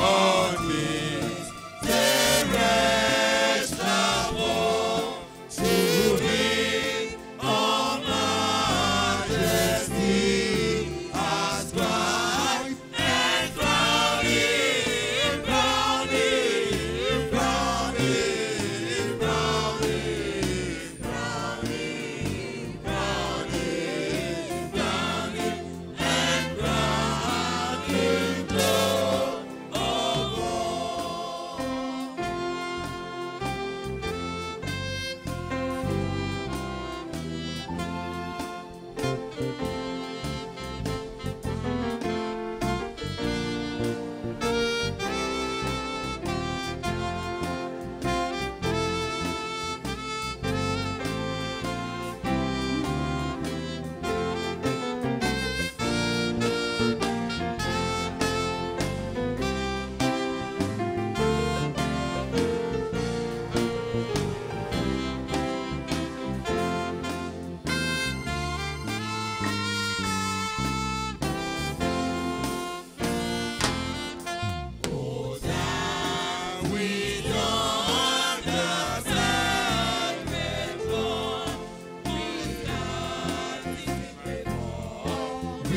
on me.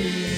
me.